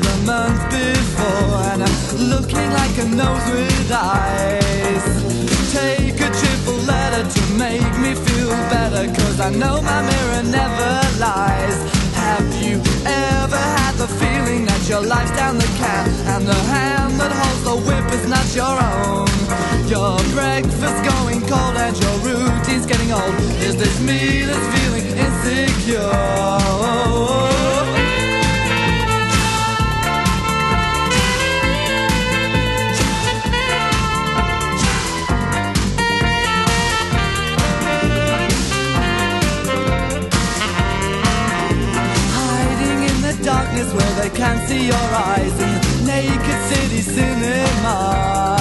than the month before And I'm looking like a nose with eyes Take a triple letter to make me feel better Cause I know my mirror never lies. Have you ever had the feeling that your life's down the cat And the hand that holds the whip is not your own? Your breakfast going cold and your routine's getting old. Is this me that's feeling insecure? Darkness where they can't see your eyes in naked city cinema.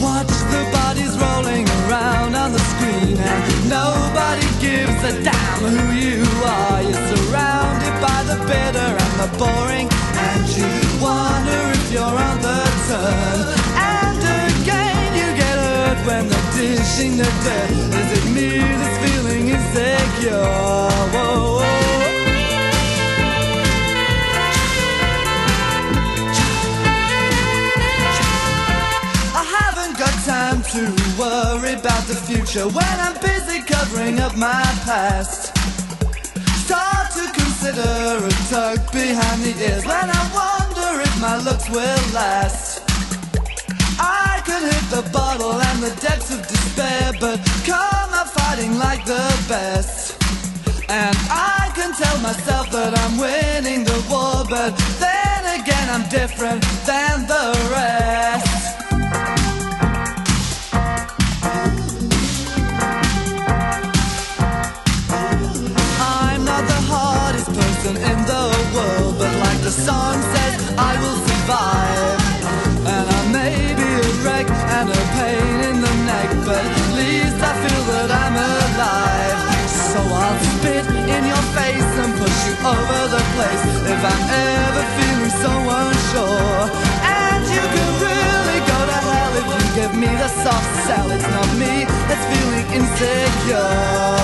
Watch the bodies rolling around on the screen and nobody gives a damn who you are. You're surrounded by the bitter and the boring and you wonder if you're on the turn. And again you get hurt when they're dishing the dirt. Is it me that's feeling insecure? Worry about the future when I'm busy covering up my past. Start to consider a tug behind the ears when I wonder if my looks will last. I could hit the bottle and the depths of despair, but come out fighting like the best. And I can tell myself that I'm winning the war, but then again I'm different than the rest. Place if I'm ever feeling so unsure. And you can really go to hell if you give me the soft sell. It's not me that's feeling insecure.